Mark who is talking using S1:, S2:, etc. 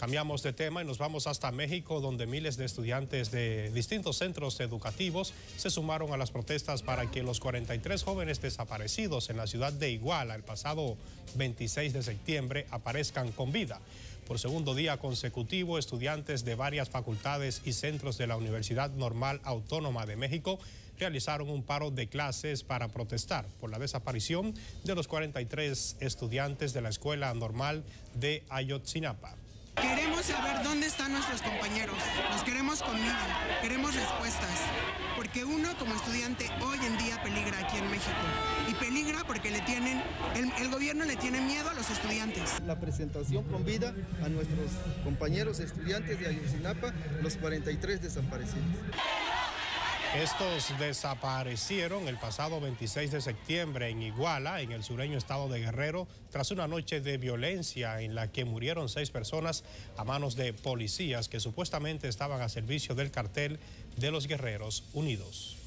S1: Cambiamos de tema y nos vamos hasta México, donde miles de estudiantes de distintos centros educativos se sumaron a las protestas para que los 43 jóvenes desaparecidos en la ciudad de Iguala el pasado 26 de septiembre aparezcan con vida. Por segundo día consecutivo, estudiantes de varias facultades y centros de la Universidad Normal Autónoma de México realizaron un paro de clases para protestar por la desaparición de los 43 estudiantes de la Escuela Normal de Ayotzinapa.
S2: Queremos saber dónde están nuestros compañeros, los queremos conmigo, queremos respuestas, porque uno como estudiante hoy en día peligra aquí en México y peligra porque le tienen, el, el gobierno le tiene miedo a los estudiantes.
S3: La presentación con vida a nuestros compañeros estudiantes de Ayotzinapa, los 43 desaparecidos.
S1: Estos desaparecieron el pasado 26 de septiembre en Iguala, en el sureño estado de Guerrero, tras una noche de violencia en la que murieron seis personas a manos de policías que supuestamente estaban a servicio del cartel de los Guerreros Unidos.